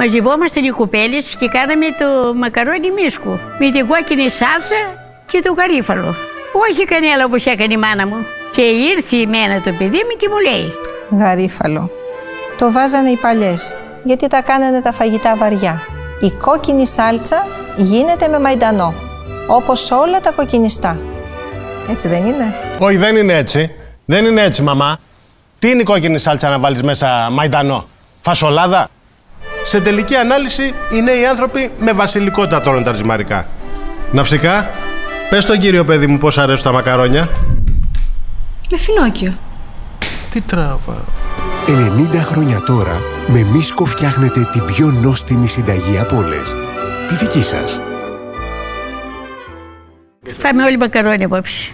μαζευόμασταν οι κοπέλες και κάναμε το μακαρόνι μίσκο με την κόκκινη σάλτσα και το γαρίφαλο. Όχι κανένα όπως έκανε η μάνα μου. Και ήρθε η μένα το παιδί μου και μου λέει Γαρίφαλο. Το βάζανε οι παλιές, γιατί τα κάνανε τα φαγητά βαριά. Η κόκκινη σάλτσα γίνεται με μαϊντανό, όπως όλα τα κοκκινιστά. Έτσι δεν είναι; Όχι, δεν είναι έτσι. Δεν είναι έτσι, μαμά. Τι είναι η κόκκινη σάλτσα να βάλεις μέσα μαϊντανό; Φασολάδα; Σε τελική ανάλυση, είναι οι άνθρωποι με βασιλικό τα τρώνε τα ζυμαρικά. Ναυσικά, πες τον κύριο παιδί μου πώς αρέσουν τα μακαρόνια. Με φινόκιο. Τι τράβα. 90 χρόνια τώρα, με Μίσκο φτιάχνετε την πιο νόστιμη συνταγή από όλες. Τη δική σας. Φάμε όλοι μακαρόνι απόψε.